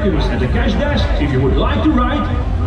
Calculus at the Cash Desk. If you would like to write